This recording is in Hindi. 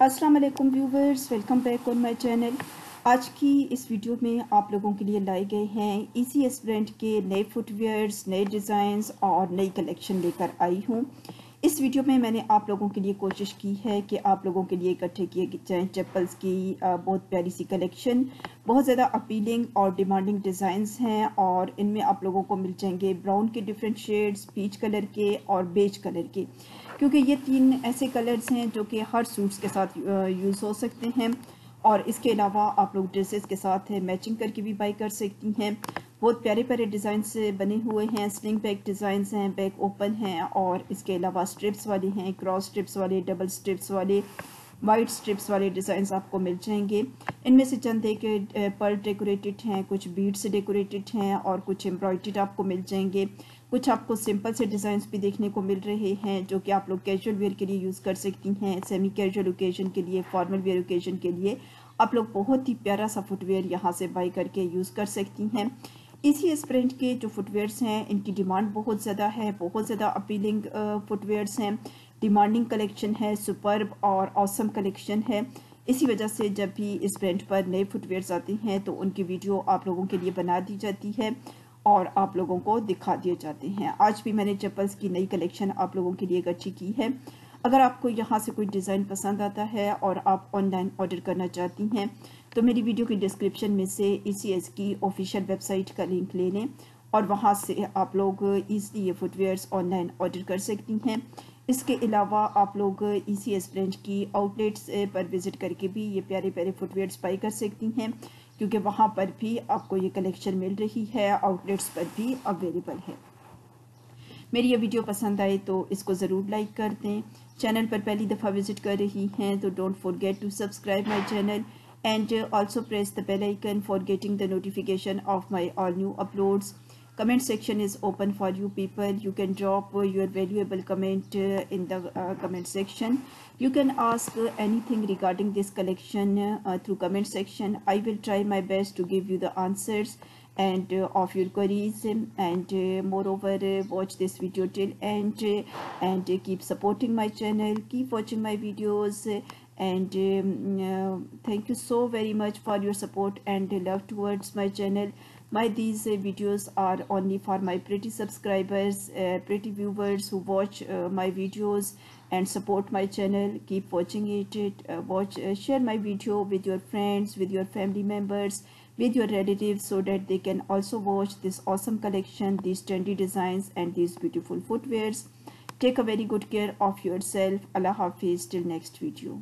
अस्सलाम वालेकुम viewers, welcome back on my channel. आज की इस वीडियो में आप लोगों के लिए लाए गए हैं इसी एस ब्रांड के नए फुटवेयर्स नए डिज़ाइंस और नई कलेक्शन लेकर आई हूँ। इस वीडियो में मैंने आप लोगों के लिए कोशिश की है कि आप लोगों के लिए इकट्ठे किए जाएँ चप्पल्स की बहुत प्यारी सी कलेक्शन बहुत ज़्यादा अपीलिंग और डिमांडिंग डिज़ाइंस हैं और इनमें आप लोगों को मिल जाएँगे ब्राउन के डिफरेंट शेड्स पीच कलर के और बेज कलर के। क्योंकि ये तीन ऐसे कलर्स हैं जो कि हर सूट्स के साथ यूज़ हो सकते हैं और इसके अलावा आप लोग ड्रेसेस के साथ मैचिंग करके भी बाई कर सकती हैं। बहुत प्यारे प्यारे डिज़ाइन से बने हुए हैं स्लिंग बैक डिज़ाइन हैं बैक ओपन हैं और इसके अलावा स्ट्रिप्स वाले हैं क्रॉस स्ट्रिप्स वाले डबल स्ट्रिप्स वाले वाइट स्ट्रिप्स वाले डिज़ाइन आपको मिल जाएँगे। इनमें से चंद एक पर डेकोरेटेड हैं, कुछ बीड से डेकोरेटेड हैं और कुछ एम्ब्रॉयड आपको मिल जाएँगे। कुछ आपको सिंपल से डिज़ाइन भी देखने को मिल रहे हैं जो कि आप लोग कैजुअल वेयर के लिए यूज़ कर सकती हैं सेमी कैजुअल ओकेजन के लिए फॉर्मल वेयर ओकेजन के लिए। आप लोग बहुत ही प्यारा सा फुटवेयर यहाँ से बाई करके यूज़ कर सकती हैं। इसी इस स्प्रेंट के जो फुटवेयर्स हैं, इनकी डिमांड बहुत ज़्यादा है, बहुत ज़्यादा अपीलिंग फुटवेयर्स हैं। डिमांडिंग कलेक्शन है, सुपर्ब और औसम कलेक्शन है। इसी वजह से जब भी इस ब्रांड पर नए फुटवेयर्स आते हैं तो उनकी वीडियो आप लोगों के लिए बना दी जाती है और आप लोगों को दिखा दिए जाते हैं। आज भी मैंने चप्पल्स की नई कलेक्शन आप लोगों के लिए अच्छी की है। अगर आपको यहाँ से कोई डिज़ाइन पसंद आता है और आप ऑनलाइन ऑर्डर करना चाहती हैं तो मेरी वीडियो की डिस्क्रिप्शन में से ई की ऑफिशियल वेबसाइट का लिंक ले लें और वहाँ से आप लोग ईज़ली ये फुटवेयर्स ऑनलाइन ऑर्डर कर सकती हैं। इसके अलावा आप लोग ई सी एस ब्रांच की आउटलेट्स पर विज़िट करके भी ये प्यारे प्यारे फुटवेयर्स बाई कर सकती हैं, क्योंकि वहाँ पर भी आपको ये कलेक्शन मिल रही है आउटलेट्स पर भी अवेलेबल है। मेरी ये वीडियो पसंद आए तो इसको ज़रूर लाइक कर दें। चैनल पर पहली दफ़ा विज़िट कर रही हैं तो don't forget to subscribe my channel and also press the bell icon for getting the notification of my all new uploads comment section is open for you people you can drop your valuable comment in the comment section you can ask anything regarding this collection through comment section I will try my best to give you the answers and of your queries and moreover watch this video till end and keep supporting my channel keep watching my videos and um, uh, thank you so very much for your support and love towards my channel. My these uh, videos are only for my pretty subscribers uh, pretty viewers who watch uh, my videos and support my channel. Keep watching it, it uh, watch uh, share my video with your friends with your family members with your relatives so that they can also watch this awesome collection these trendy designs and these beautiful footwears. Take a very good care of yourself. Allah hafiz. Till next video